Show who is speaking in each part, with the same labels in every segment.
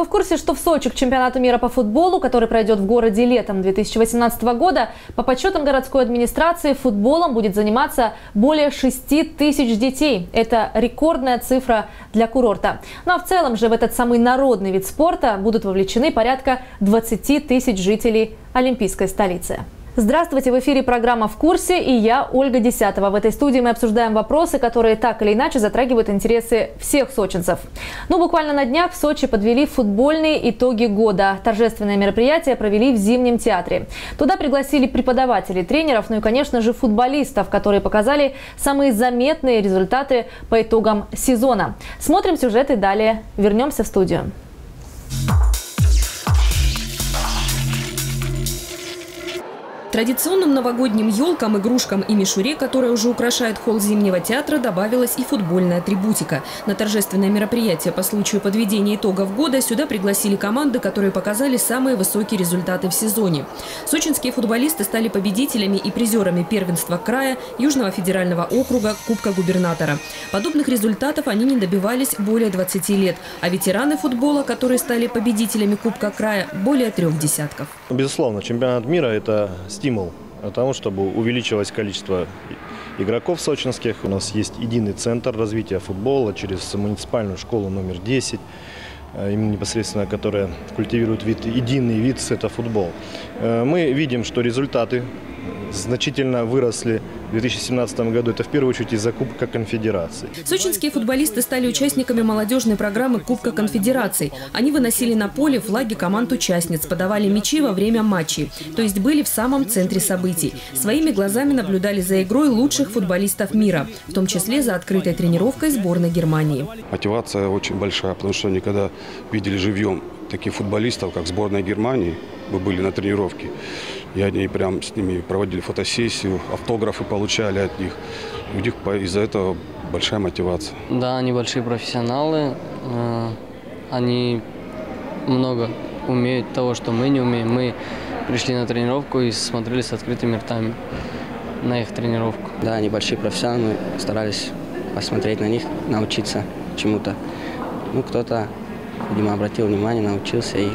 Speaker 1: Вы в курсе, что в Сочи к чемпионату мира по футболу, который пройдет в городе летом 2018 года, по подсчетам городской администрации футболом будет заниматься более 6 тысяч детей. Это рекордная цифра для курорта. Ну а в целом же в этот самый народный вид спорта будут вовлечены порядка 20 тысяч жителей Олимпийской столицы. Здравствуйте, в эфире программа «В курсе» и я, Ольга Десятова. В этой студии мы обсуждаем вопросы, которые так или иначе затрагивают интересы всех сочинцев. Ну, буквально на днях в Сочи подвели футбольные итоги года. Торжественное мероприятие провели в Зимнем театре. Туда пригласили преподавателей, тренеров, ну и, конечно же, футболистов, которые показали самые заметные результаты по итогам сезона. Смотрим сюжеты далее. Вернемся в студию.
Speaker 2: Традиционным новогодним елкам, игрушкам и мишуре, которая уже украшает холл Зимнего театра, добавилась и футбольная атрибутика. На торжественное мероприятие по случаю подведения итогов года сюда пригласили команды, которые показали самые высокие результаты в сезоне. Сочинские футболисты стали победителями и призерами первенства края, Южного федерального округа, Кубка губернатора. Подобных результатов они не добивались более 20 лет, а ветераны футбола, которые стали победителями Кубка края, более трех десятков.
Speaker 3: Безусловно, чемпионат мира – это стимул тому, чтобы увеличивалось количество игроков сочинских. У нас есть единый центр развития футбола через муниципальную школу номер 10, э, именно непосредственно, которая культивирует вид, единый вид – это футбол. Э, мы видим, что результаты значительно выросли в 2017 году. Это в первую очередь из-за Кубка Конфедерации.
Speaker 2: Сочинские футболисты стали участниками молодежной программы Кубка Конфедерации. Они выносили на поле флаги команд-участниц, подавали мячи во время матчей. То есть были в самом центре событий. Своими глазами наблюдали за игрой лучших футболистов мира, в том числе за открытой тренировкой сборной Германии.
Speaker 4: Мотивация очень большая, потому что никогда видели живьем таких футболистов, как сборная Германии. Мы были на тренировке. И они прям с ними проводили фотосессию, автографы получали от них. У них из-за этого большая мотивация.
Speaker 5: Да, они большие профессионалы. Э, они много умеют того, что мы не умеем. Мы пришли на тренировку и смотрели с открытыми ртами на их тренировку.
Speaker 6: Да, они большие профессионалы, мы старались посмотреть на них, научиться чему-то. Ну, кто-то, видимо, обратил внимание, научился и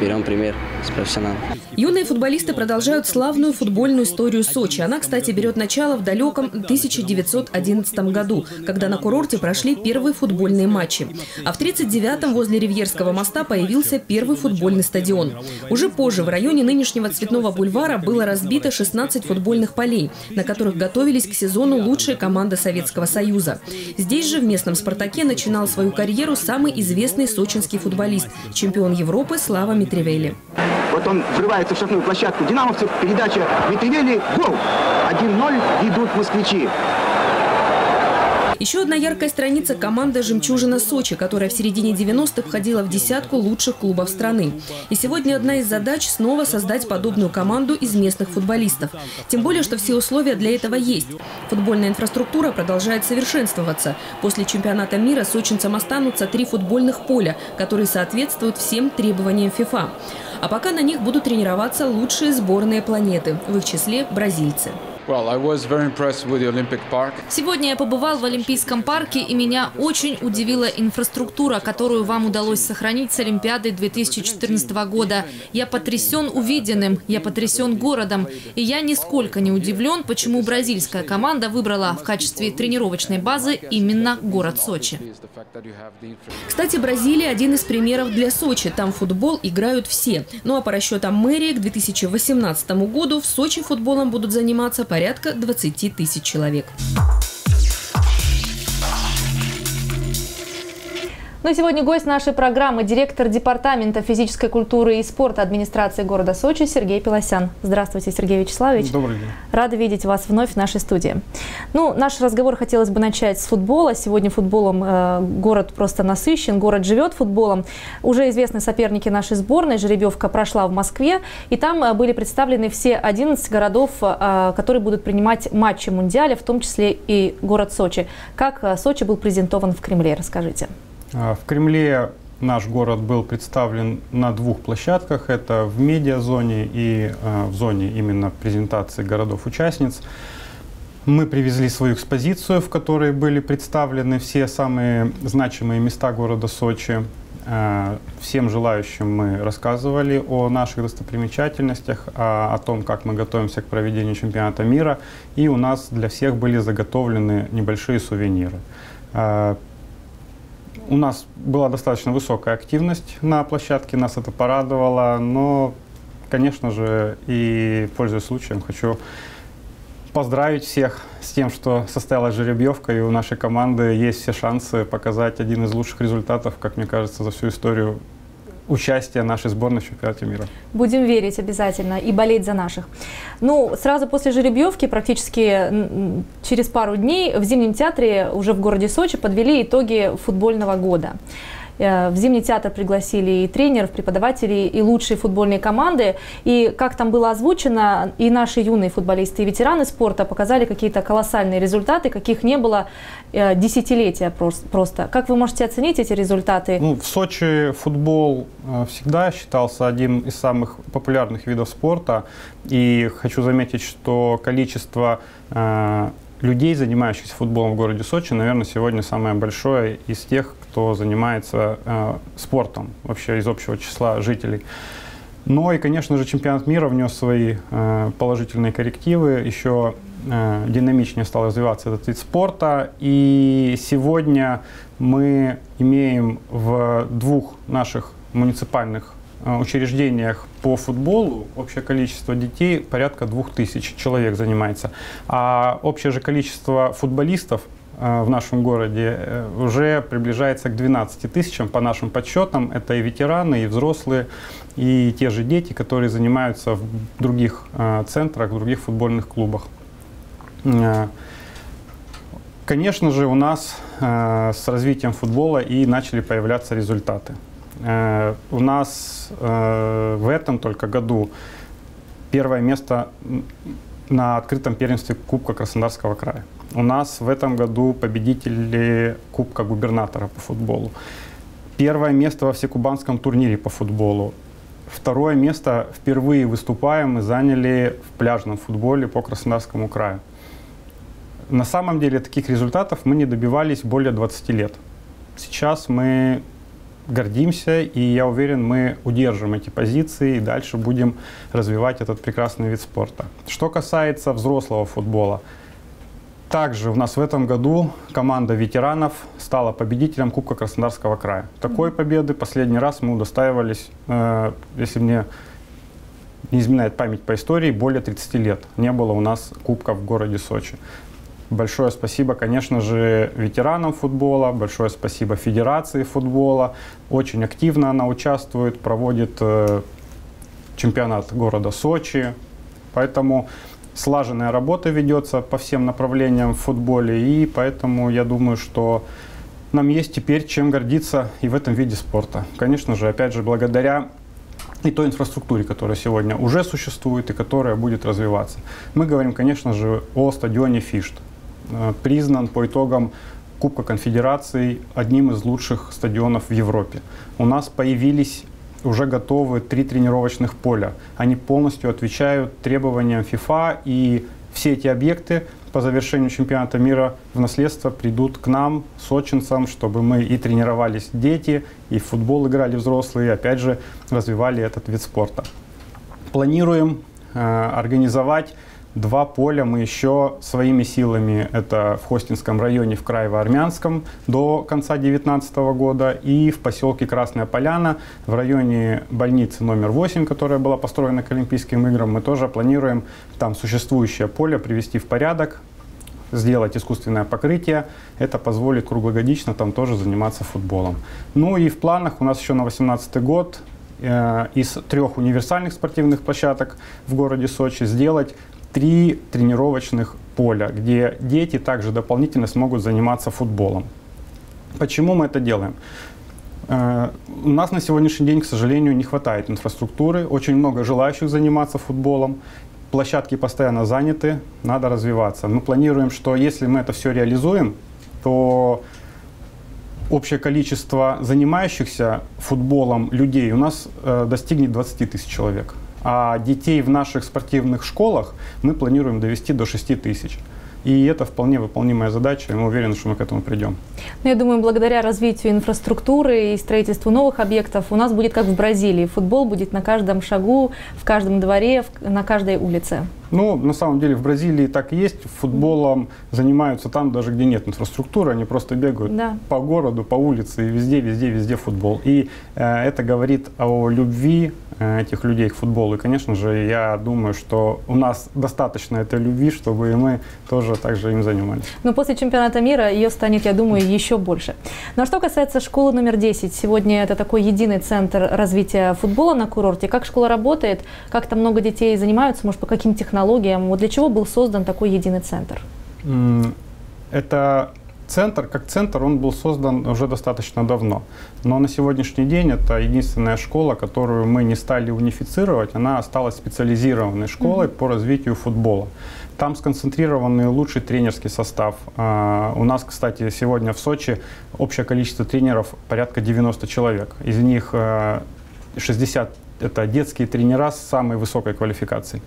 Speaker 6: берем пример с профессионалов.
Speaker 2: Юные футболисты продолжают славную футбольную историю Сочи. Она, кстати, берет начало в далеком 1911 году, когда на курорте прошли первые футбольные матчи. А в 1939-м возле Ривьерского моста появился первый футбольный стадион. Уже позже в районе нынешнего Цветного бульвара было разбито 16 футбольных полей, на которых готовились к сезону лучшие команды Советского Союза. Здесь же в местном «Спартаке» начинал свою карьеру самый известный сочинский футболист, чемпион Европы Слава Митревели.
Speaker 7: Вот он врывается в штрафную площадку динамовцев. Передача Митревели. Гол. 1-0 идут москвичи.
Speaker 2: Еще одна яркая страница – команда «Жемчужина Сочи», которая в середине 90-х входила в десятку лучших клубов страны. И сегодня одна из задач – снова создать подобную команду из местных футболистов. Тем более, что все условия для этого есть. Футбольная инфраструктура продолжает совершенствоваться. После чемпионата мира сочинцам останутся три футбольных поля, которые соответствуют всем требованиям ФИФА. А пока на них будут тренироваться лучшие сборные планеты, в их числе бразильцы.
Speaker 1: Сегодня я побывал в Олимпийском парке, и меня очень удивила инфраструктура, которую вам удалось сохранить с Олимпиады 2014 года. Я потрясен увиденным, я потрясен городом, и я нисколько не удивлен, почему бразильская команда выбрала в качестве тренировочной базы именно город Сочи.
Speaker 2: Кстати, Бразилия – один из примеров для Сочи. Там футбол играют все. Ну а по расчетам мэрии к 2018 году в Сочи футболом будут заниматься порядка 20 тысяч человек.
Speaker 1: И сегодня гость нашей программы – директор Департамента физической культуры и спорта администрации города Сочи Сергей Пелосян. Здравствуйте, Сергей Вячеславович.
Speaker 8: Добрый день.
Speaker 1: Рада видеть вас вновь в нашей студии. Ну, наш разговор хотелось бы начать с футбола. Сегодня футболом э, город просто насыщен, город живет футболом. Уже известны соперники нашей сборной. Жеребьевка прошла в Москве, и там э, были представлены все 11 городов, э, которые будут принимать матчи Мундиаля, в том числе и город Сочи. Как э, Сочи был презентован в Кремле, расскажите.
Speaker 8: А, в Кремле наш город был представлен на двух площадках. Это в медиазоне и а, в зоне именно презентации городов-участниц. Мы привезли свою экспозицию, в которой были представлены все самые значимые места города Сочи. Э, всем желающим мы рассказывали о наших достопримечательностях, о том, как мы готовимся к проведению чемпионата мира. И у нас для всех были заготовлены небольшие сувениры. У нас была достаточно высокая активность на площадке, нас это порадовало, но, конечно же, и пользуясь случаем, хочу поздравить всех с тем, что состоялась жеребьевка, и у нашей команды есть все шансы показать один из лучших результатов, как мне кажется, за всю историю участия нашей сборной в чемпионате мира.
Speaker 1: Будем верить обязательно и болеть за наших. Ну, сразу после жеребьевки, практически через пару дней, в Зимнем театре уже в городе Сочи подвели итоги футбольного года. Э, в Зимний театр пригласили и тренеров, преподавателей, и лучшие футбольные команды. И как там было озвучено, и наши юные футболисты, и ветераны спорта показали какие-то колоссальные результаты, каких не было э, десятилетия просто. Как вы можете оценить эти результаты?
Speaker 8: Ну, в Сочи футбол э, всегда считался одним из самых популярных видов спорта. И хочу заметить, что количество людей, занимающихся футболом в городе Сочи, наверное, сегодня самое большое из тех, кто занимается э, спортом вообще из общего числа жителей. Но и, конечно же, чемпионат мира внес свои э, положительные коррективы, еще э, динамичнее стал развиваться этот вид спорта. И сегодня мы имеем в двух наших муниципальных Э, учреждениях по футболу общее количество детей порядка 2000 человек занимается. А общее же количество футболистов в нашем городе э, уже приближается к 12 тысячам по нашим подсчетам. Это и ветераны, и взрослые, и те же дети, которые занимаются в других центрах, в других футбольных клубах. Конечно же, у нас с развитием футбола и начали появляться результаты. Э, у нас э, в этом только году первое место на открытом первенстве Кубка Краснодарского края. У нас в этом году победители Кубка губернатора по футболу. Первое место во всекубанском турнире по футболу. Второе место впервые выступаем мы заняли в пляжном футболе по Краснодарскому краю. На самом деле таких результатов мы не добивались более 20 лет. Сейчас мы гордимся, и я уверен, мы удержим эти позиции и дальше будем развивать этот прекрасный вид спорта. Что касается взрослого футбола, также у нас в этом году команда ветеранов стала победителем Кубка Краснодарского края. Такой победы последний раз мы удостаивались, э, если мне не изменяет память по истории, более 30 лет. Не было у нас Кубка в городе Сочи. Большое спасибо, конечно же, ветеранам футбола, большое спасибо Федерации футбола. Очень активно она участвует, проводит э, чемпионат города Сочи. Поэтому слаженная работа ведется по всем направлениям в футболе. И поэтому я думаю, что нам есть теперь чем гордиться и в этом виде спорта. Конечно же, опять же, благодаря и той инфраструктуре, которая сегодня уже существует и которая будет развиваться. Мы говорим, конечно же, о стадионе Фишт. Э, признан по итогам Кубка Конфедерации одним из лучших стадионов в Европе. У нас появились уже готовы три тренировочных поля. Они полностью отвечают требованиям ФИФА, и все эти объекты по завершению чемпионата мира в наследство придут к нам, сочинцам, чтобы мы и тренировались дети, и в футбол играли взрослые, и опять же развивали этот вид спорта. Планируем э, организовать Два поля мы еще своими силами, это в Хостинском районе в Краево-Армянском до конца 2019 года и в поселке Красная Поляна в районе больницы номер 8, которая была построена к Олимпийским играм. Мы тоже планируем там существующее поле привести в порядок, сделать искусственное покрытие. Это позволит круглогодично там тоже заниматься футболом. Ну и в планах у нас еще на 2018 год э, из трех универсальных спортивных площадок в городе Сочи сделать три тренировочных поля, где дети также дополнительно смогут заниматься футболом. Почему мы это делаем? Э, у нас на сегодняшний день, к сожалению, не хватает инфраструктуры, очень много желающих заниматься футболом, площадки постоянно заняты, надо развиваться. Мы планируем, что если мы это все реализуем, то общее количество занимающихся футболом людей у нас э, достигнет 20 тысяч человек. А детей в наших спортивных школах мы планируем довести до 6 тысяч. И это вполне выполнимая задача, и мы уверены, что мы к этому придем.
Speaker 1: Ну, я думаю, благодаря развитию инфраструктуры и строительству новых объектов у нас будет как в Бразилии. Футбол будет на каждом шагу, в каждом дворе, на каждой улице.
Speaker 8: Ну, на самом деле в Бразилии так и есть. Футболом занимаются там, даже где нет инфраструктуры. Они просто бегают да. по городу, по улице, и везде, везде, везде футбол. И э, это говорит о любви э, этих людей к футболу. И, конечно же, я думаю, что у нас достаточно этой любви, чтобы и мы тоже также им занимались.
Speaker 1: Но после чемпионата мира ее станет, я думаю, еще больше. Ну а что касается школы номер 10, сегодня это такой единый центр развития футбола на курорте. Как школа работает? Как там много детей занимаются? Может, по каким технологиям? Технологиям. Вот для чего был создан такой единый центр?
Speaker 8: Это центр, как центр, он был создан уже достаточно давно. Но на сегодняшний день это единственная школа, которую мы не стали унифицировать. Она осталась специализированной школой mm-hmm. по развитию футбола. Там сконцентрированный лучший тренерский состав. А, у нас, кстати, сегодня в Сочи общее количество тренеров порядка 90 человек. Из них 60 э, это детские тренера с самой высокой квалификацией.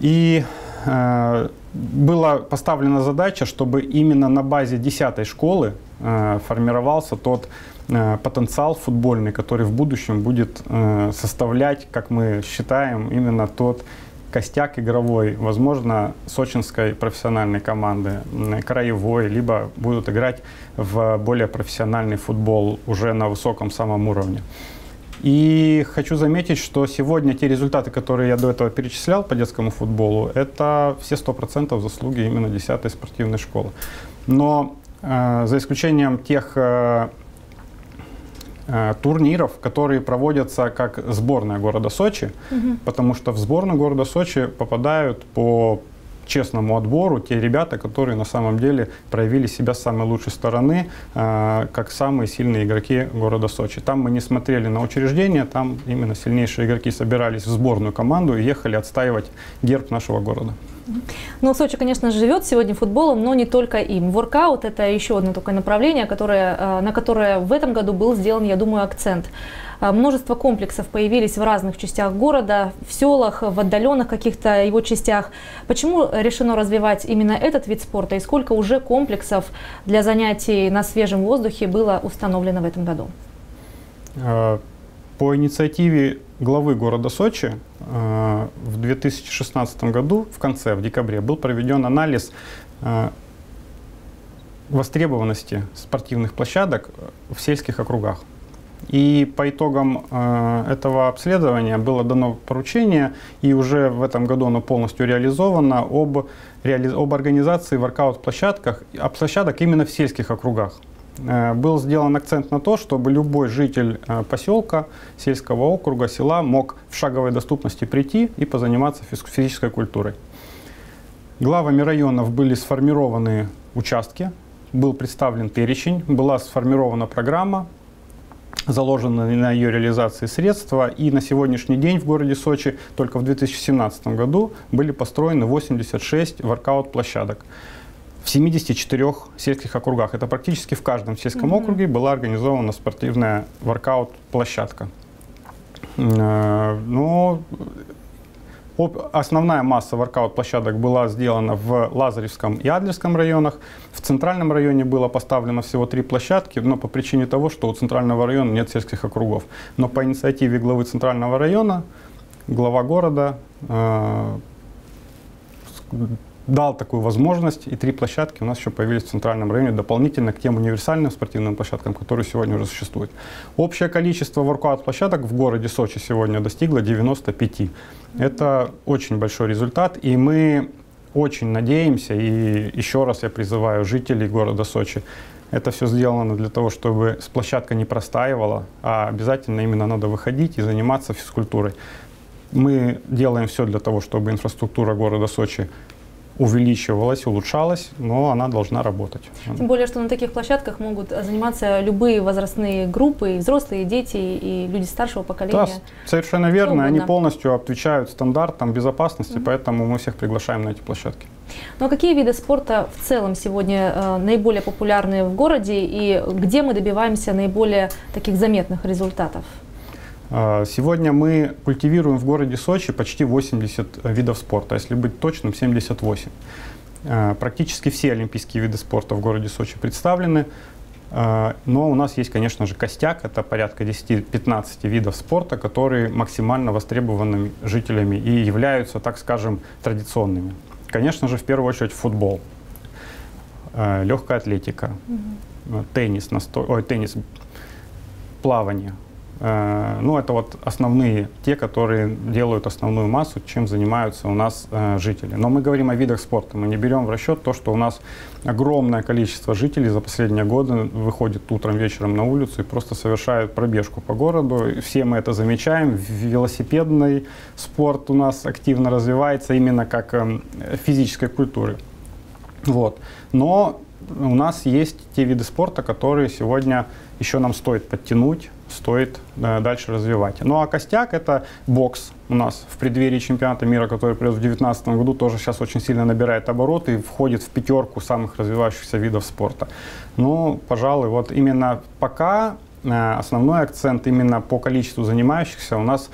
Speaker 8: И э, была поставлена задача, чтобы именно на базе 10 школы э, формировался тот э, потенциал футбольный, который в будущем будет э, составлять, как мы считаем, именно тот костяк игровой, возможно, сочинской профессиональной команды, краевой, либо будут играть в более профессиональный футбол уже на высоком самом уровне. И хочу заметить, что сегодня те результаты, которые я до этого перечислял по детскому футболу, это все 100% заслуги именно 10-й спортивной школы. Но э, за исключением тех э, э, турниров, которые проводятся как сборная города Сочи, угу. потому что в сборную города Сочи попадают по честному отбору те ребята, которые на самом деле проявили себя с самой лучшей стороны, э, как самые сильные игроки города Сочи. Там мы не смотрели на учреждения, там именно сильнейшие игроки собирались в сборную команду и ехали отстаивать герб нашего города.
Speaker 1: Ну, Сочи, конечно, живет сегодня футболом, но не только им. Воркаут – это еще одно такое направление, которое, э, на которое в этом году был сделан, я думаю, акцент. Э, множество комплексов появились в разных частях города, в селах, в отдаленных каких-то его частях. Почему решено развивать именно этот вид спорта и сколько уже комплексов для занятий на свежем воздухе было установлено в этом году?
Speaker 8: Э, по инициативе главы города Сочи э, в 2016 году, в конце, в декабре, был проведен анализ востребованности спортивных площадок в сельских округах. И по итогам э, этого обследования было дано поручение, и уже в этом году оно полностью реализовано, об, реали, об организации воркаут-площадках, площадок именно в сельских округах. Э, был сделан акцент на то, чтобы любой житель э, поселка, сельского округа, села мог в шаговой доступности прийти и позаниматься физической культурой. Главами районов были сформированы участки, был представлен перечень, была сформирована программа, заложены на ее реализации средства. И на сегодняшний день в городе Сочи только в 2017 году были построены 86 воркаут-площадок в 74 сельских округах. Это практически в каждом сельском mm-hmm. округе была организована спортивная воркаут-площадка. Э, ну, основная масса воркаут-площадок была сделана в Лазаревском и Адлерском районах. В Центральном районе было поставлено всего три площадки, но по причине того, что у Центрального района нет сельских округов. Но по инициативе главы Центрального района, глава города э, дал такую возможность, и три площадки у нас еще появились в центральном районе дополнительно к тем универсальным спортивным площадкам, которые сегодня уже существуют. Общее количество воркаут-площадок в городе Сочи сегодня достигло 95. Это очень большой результат, и мы очень надеемся, и еще раз я призываю жителей города Сочи, это все сделано для того, чтобы площадка не простаивала, а обязательно именно надо выходить и заниматься физкультурой. Мы делаем все для того, чтобы инфраструктура города Сочи увеличивалась, улучшалась, но она должна работать.
Speaker 1: Тем более, что на таких площадках могут заниматься любые возрастные группы, и взрослые, и дети, и люди старшего поколения. Да,
Speaker 8: совершенно верно. Они полностью отвечают стандартам безопасности, mm-hmm. поэтому мы всех приглашаем на эти площадки.
Speaker 1: Ну а какие виды спорта в целом сегодня э, наиболее популярны в городе и где мы добиваемся наиболее таких заметных результатов?
Speaker 8: А, сегодня мы культивируем в городе Сочи почти 80 видов спорта, если быть точным, 78. Практически все олимпийские виды спорта в городе Сочи представлены. Но у нас есть, конечно же, костяк. Это порядка 10-15 видов спорта, которые максимально востребованы жителями и являются, так скажем, традиционными. Конечно же, в первую очередь футбол, легкая атлетика, угу. теннис, насто... Ой, теннис, плавание, Э, ну, это вот основные, те, которые делают основную массу, чем занимаются у нас э, жители. Но мы говорим о видах спорта. Мы не берем в расчет то, что у нас огромное количество жителей за последние годы выходит утром, вечером на улицу и просто совершают пробежку по городу. Все мы это замечаем. Велосипедный спорт у нас активно развивается именно как э, физической культуры. Вот. Но у нас есть те виды спорта, которые сегодня еще нам стоит подтянуть, стоит э, дальше развивать. Ну а костяк это бокс у нас в преддверии чемпионата мира, который придет в 2019 году, тоже сейчас очень сильно набирает обороты и входит в пятерку самых развивающихся видов спорта. Ну, пожалуй, вот именно пока э, основной акцент именно по количеству занимающихся у нас,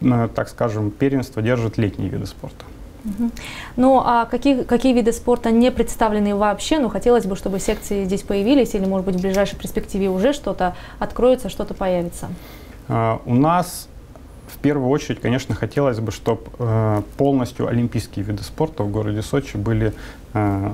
Speaker 8: э, так скажем, первенство держит летние виды спорта.
Speaker 1: Ну, а какие, какие виды спорта не представлены вообще? Ну, хотелось бы, чтобы секции здесь появились, или, может быть, в ближайшей перспективе уже что-то откроется, что-то появится?
Speaker 8: Uh, у нас в первую очередь, конечно, хотелось бы, чтобы uh, полностью олимпийские виды спорта в городе Сочи были, uh,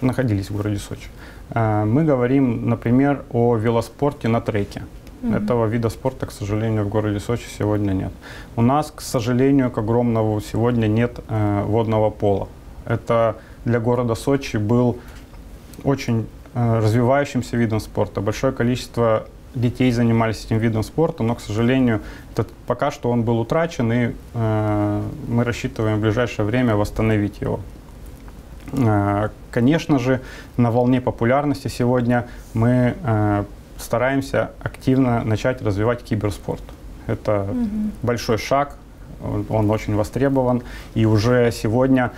Speaker 8: находились в городе Сочи. Мы говорим, например, о велоспорте на треке. Mm-hmm. Этого вида спорта, к сожалению, в городе Сочи сегодня нет. У нас, к сожалению, к огромному сегодня нет э, водного пола. Это для города Сочи был очень э, развивающимся видом спорта. Большое количество детей занимались этим видом спорта, но, к сожалению, это, пока что он был утрачен, и э, мы рассчитываем в ближайшее время восстановить его. Э, конечно же, на волне популярности сегодня мы э, стараемся активно начать развивать киберспорт. Это угу. большой шаг, он, очень востребован, и уже сегодня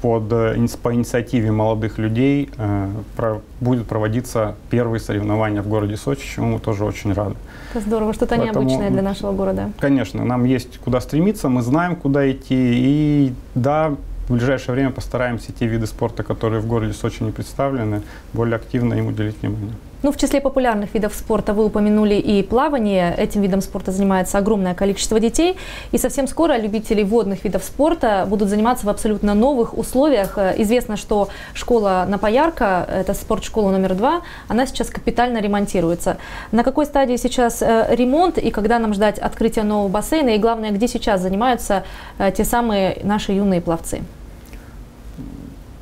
Speaker 8: под, э, по инициативе молодых людей э, про, будет проводиться первые соревнования в городе Сочи, чему мы тоже очень рады.
Speaker 1: Это здорово, что-то Поэтому, необычное для нашего города.
Speaker 8: Конечно, нам есть куда стремиться, мы знаем, куда идти, и да, в ближайшее время постараемся те виды спорта, которые в городе Сочи не представлены, более активно им уделить внимание.
Speaker 1: Ну, в числе популярных видов спорта вы упомянули и плавание. Этим видом спорта занимается огромное количество детей. И совсем скоро любители водных видов спорта будут заниматься в абсолютно новых условиях. Известно, что школа Напоярка, это спортшкола номер два, она сейчас капитально ремонтируется. На какой стадии сейчас э, ремонт и когда нам ждать открытия нового бассейна? И главное, где сейчас занимаются э, те самые наши юные пловцы?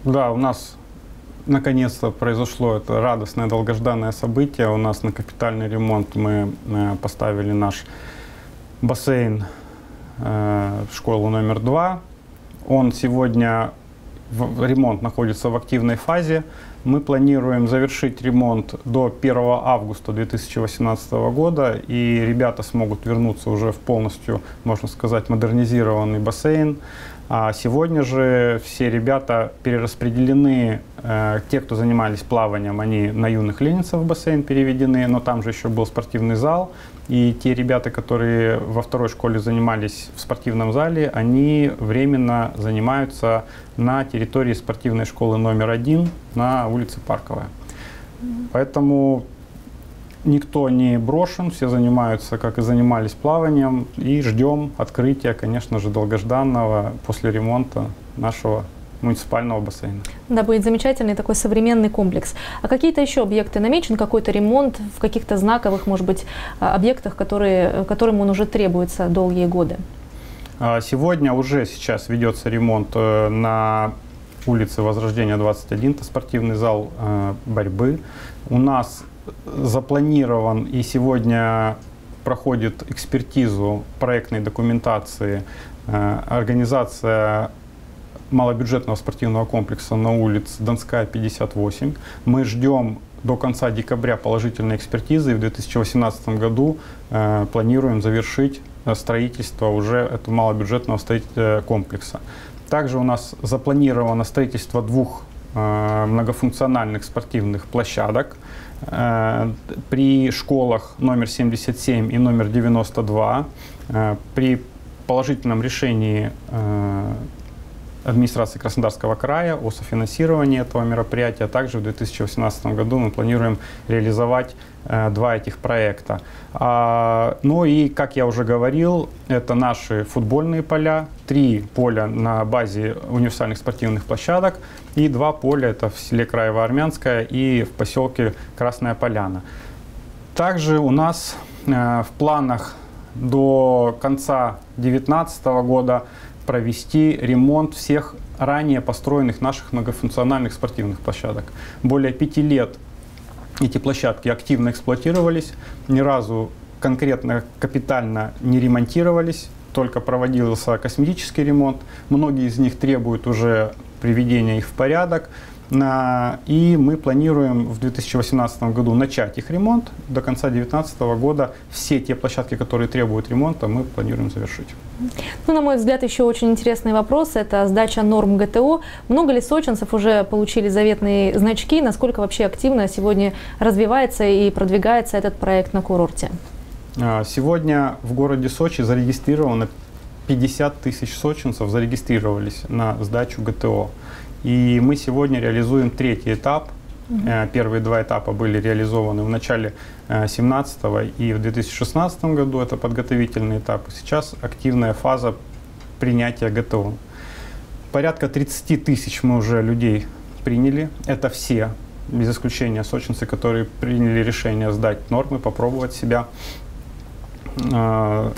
Speaker 8: Да, у нас наконец-то произошло это радостное долгожданное событие. У нас на капитальный ремонт мы э, поставили наш бассейн э, в школу номер два. Он сегодня, ремонт находится в активной фазе. Мы планируем завершить ремонт до 1 августа 2018 года, и ребята смогут вернуться уже в полностью, можно сказать, модернизированный бассейн. А сегодня же все ребята перераспределены, э, те, кто занимались плаванием, они на юных ленинцев в бассейн переведены, но там же еще был спортивный зал, и те ребята, которые во второй школе занимались в спортивном зале, они временно занимаются на территории спортивной школы номер один на улице Парковая. Поэтому никто не брошен, все занимаются, как и занимались плаванием, и ждем открытия, конечно же, долгожданного после ремонта нашего муниципального бассейна.
Speaker 1: Да, будет замечательный такой современный комплекс. А какие-то еще объекты намечен, какой-то ремонт в каких-то знаковых, может быть, а, объектах, которые, которым он уже требуется долгие годы?
Speaker 8: А, сегодня уже сейчас ведется ремонт э, на улице Возрождения 21, это спортивный зал э, борьбы. У нас запланирован и сегодня проходит экспертизу проектной документации э, организация малобюджетного спортивного комплекса на улице Донская, 58. Мы ждем до конца декабря положительной экспертизы и в 2018 году э, планируем завершить э, строительство уже этого малобюджетного комплекса. Также у нас запланировано строительство двух многофункциональных спортивных площадок – при школах номер 77 и номер 92 э, при положительном решении э, администрации Краснодарского края о софинансировании этого мероприятия. Также в 2018 году мы планируем реализовать э, два этих проекта. А, ну и, как я уже говорил, это наши футбольные поля, три поля на базе универсальных спортивных площадок и два поля, это в селе Краево-Армянское и в поселке Красная Поляна. Также у нас э, в планах до конца 2019 года провести ремонт всех ранее построенных наших многофункциональных спортивных площадок. Более пяти лет эти площадки активно эксплуатировались, ни разу конкретно капитально не ремонтировались, только проводился косметический ремонт. Многие из них требуют уже приведения их в порядок. И мы планируем в 2018 году начать их ремонт. До конца 2019 года все те площадки, которые требуют ремонта, мы планируем завершить.
Speaker 1: Ну, на мой взгляд, еще очень интересный вопрос – это сдача норм ГТО. Много ли сочинцев уже получили заветные значки? Насколько вообще активно сегодня развивается и продвигается этот проект на курорте?
Speaker 8: А, сегодня в городе Сочи зарегистрировано 50 тысяч сочинцев зарегистрировались на сдачу ГТО. И мы сегодня реализуем третий этап. Угу. Первые два этапа были реализованы в начале 2017 э, и в 2016 году. Это подготовительный этап. Сейчас активная фаза принятия ГТО. Порядка 30 тысяч мы уже людей приняли. Это все, без исключения сочинцы, которые приняли решение сдать нормы, попробовать себя. Э,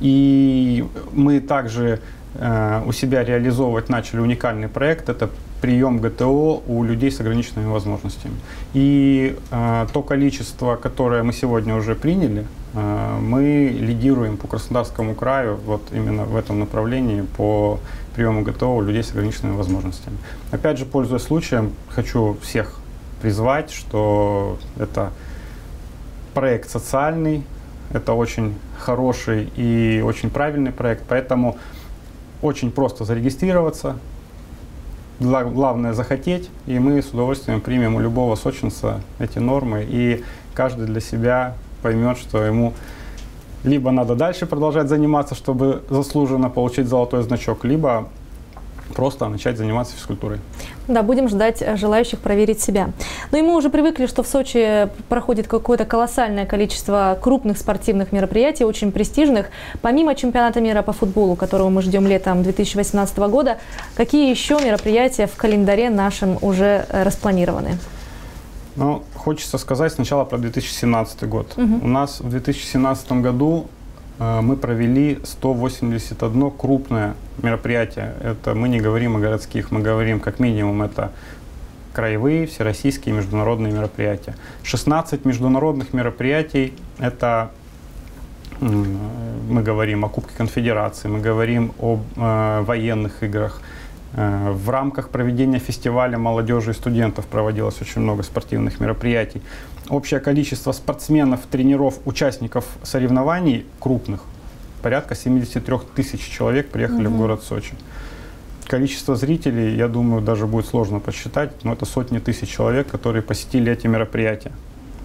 Speaker 8: и мы также у себя реализовывать начали уникальный проект. Это прием ГТО у людей с ограниченными возможностями. И э, то количество, которое мы сегодня уже приняли, э, мы лидируем по Краснодарскому краю вот именно в этом направлении по приему ГТО у людей с ограниченными возможностями. Опять же, пользуясь случаем, хочу всех призвать, что это проект социальный, это очень хороший и очень правильный проект, поэтому очень просто зарегистрироваться, главное захотеть, и мы с удовольствием примем у любого сочинца эти нормы, и каждый для себя поймет, что ему либо надо дальше продолжать заниматься, чтобы заслуженно получить золотой значок, либо просто начать заниматься физкультурой.
Speaker 1: Да, будем ждать э, желающих проверить себя. Ну и мы уже привыкли, что в Сочи проходит какое-то колоссальное количество крупных спортивных мероприятий, очень престижных. Помимо чемпионата мира по футболу, которого мы ждем летом 2018 года, какие еще мероприятия в календаре нашем уже э, распланированы?
Speaker 8: Ну, хочется сказать сначала про 2017 год. Угу. У нас в 2017 году мы провели 181 крупное мероприятие. Это мы не говорим о городских, мы говорим как минимум это краевые, всероссийские международные мероприятия. 16 международных мероприятий – это мы говорим о Кубке Конфедерации, мы говорим о э, военных играх. Э, в рамках проведения фестиваля молодежи и студентов проводилось очень много спортивных мероприятий общее количество спортсменов, тренеров, участников соревнований крупных, порядка 73 тысяч человек приехали угу. в город Сочи. Количество зрителей, я думаю, даже будет сложно посчитать, но это сотни тысяч человек, которые посетили эти мероприятия.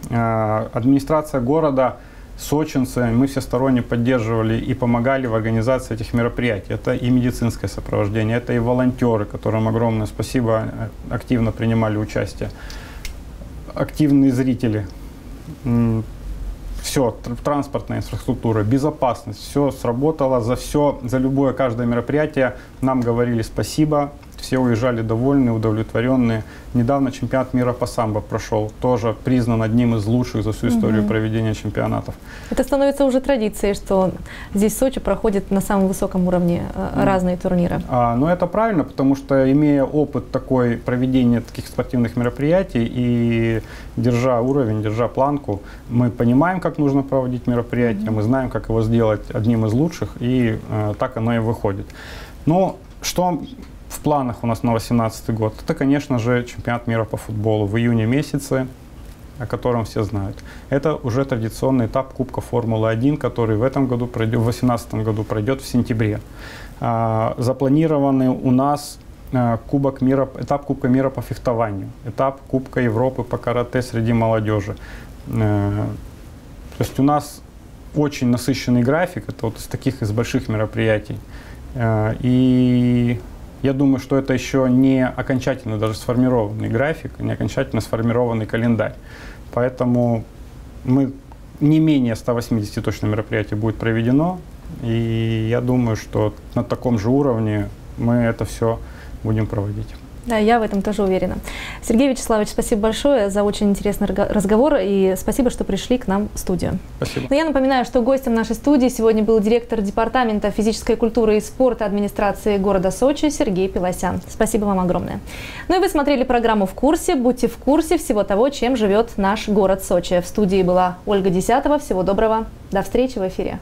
Speaker 8: А, администрация города, сочинцы, мы всесторонне поддерживали и помогали в организации этих мероприятий. Это и медицинское сопровождение, это и волонтеры, которым огромное спасибо, э, активно принимали участие активные зрители. Все, транспортная инфраструктура, безопасность, все сработало, за все, за любое, каждое мероприятие нам говорили спасибо, все уезжали довольные, удовлетворенные. Недавно чемпионат мира по самбо прошел, тоже признан одним из лучших за всю историю угу. проведения чемпионатов.
Speaker 1: Это становится уже традицией, что здесь в Сочи проходят на самом высоком уровне mm. разные турниры.
Speaker 8: А, ну это правильно, потому что имея опыт такой проведения таких спортивных мероприятий и держа уровень, держа планку, мы понимаем, как нужно проводить мероприятие, mm. мы знаем, как его сделать одним из лучших, и э, так оно и выходит. Но что в планах у нас на 2018 год, это, конечно же, чемпионат мира по футболу в июне месяце, о котором все знают. Это уже традиционный этап Кубка Формулы-1, который в этом году пройдет, в 2018 году пройдет в сентябре. А, запланированы у нас а, Кубок мира, этап Кубка мира по фехтованию, этап Кубка Европы по карате среди молодежи. А, то есть у нас очень насыщенный график, это вот из таких из больших мероприятий. А, и Я думаю, что это еще не окончательно даже сформированный график, не окончательно сформированный календарь. Поэтому мы не менее 180 точно мероприятий будет проведено. И я думаю, что на таком же уровне мы это все будем проводить.
Speaker 1: Да, я в этом тоже уверена. Сергей Вячеславович, спасибо большое за очень интересный разговор и спасибо, что пришли к нам в студию.
Speaker 8: Спасибо.
Speaker 1: Но я напоминаю, что гостем нашей студии сегодня был директор Департамента физической культуры и спорта администрации города Сочи Сергей Пилосян. Спасибо вам огромное. Ну и вы смотрели программу «В курсе». Будьте в курсе всего того, чем живет наш город Сочи. В студии была Ольга Десятова. Всего доброго. До встречи в эфире.